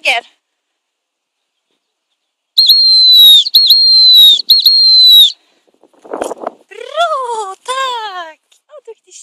szwagier. Ro, tak! O, to jakiś